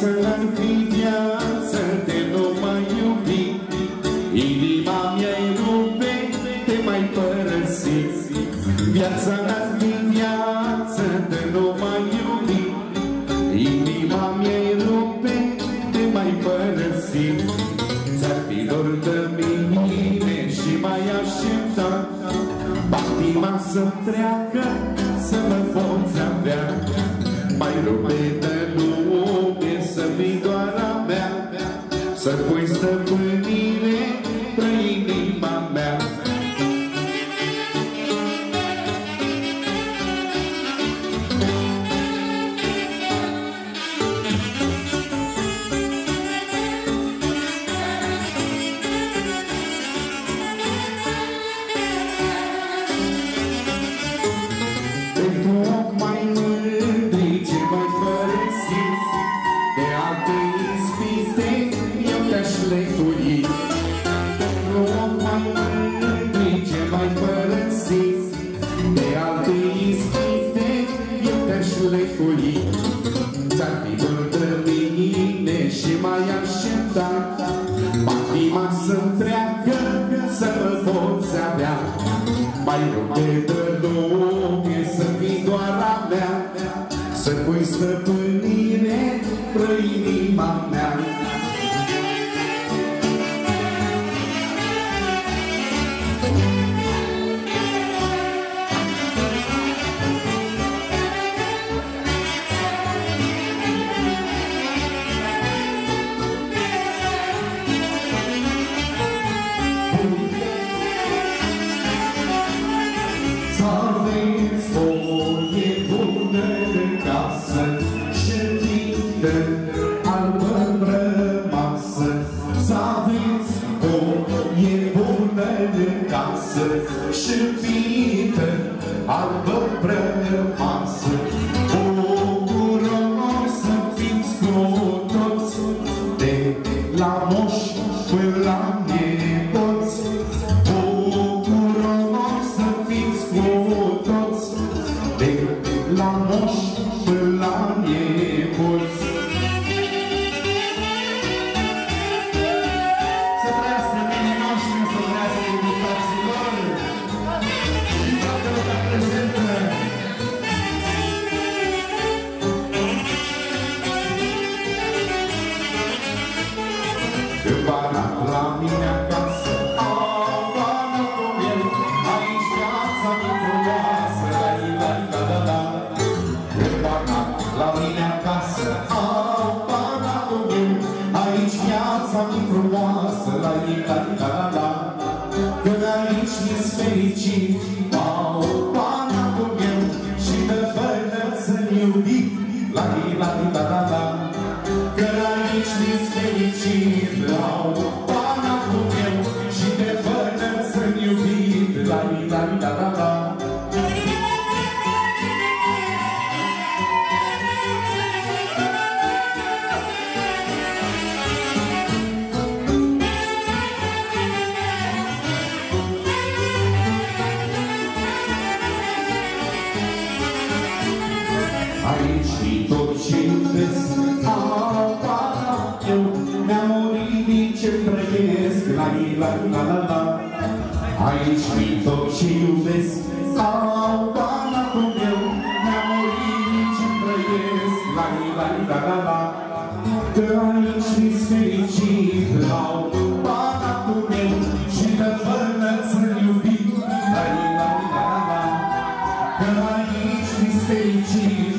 Viață n-ar fi viață de nu mai iubi. Inima mea-i rupe de mai părăsi. Viața n-ar fi viață de nu mai iubi. Inima mea-i rupe de mai părăsi. Ți-ar fi dor de mine și mai aștepta. Patima să treacă să mă poți avea. Mai rupe Să te-aș lecui Ți-ar fi dor de mine și mai aștepta. Patima să-mi treacă să mă poți avea. Mai rupe de lume să fii doar a mea. Să pui stăpânire pe inima mea Să aveți voie bună în casă Și tindă albă rămasă. Să aveți voie bună în casă Și tindă albă rămasă. Bucuroși să fiți cu toți De la moș până la nepoți viața mi frumoasă La la la la la Când aici mi-s fericit trăiesc La la la la la. Aici și tot ce iubesc. Au pana cum eu Mi-a murit din ce trăiesc. La la la la la. Că aici mi-s fericit Au pana cum eu Și de fără să-l iubit. La la la la la. Că aici mi-s fericit